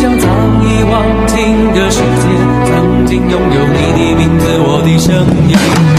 像早已忘情的世界，曾经拥有你的名字，我的声音。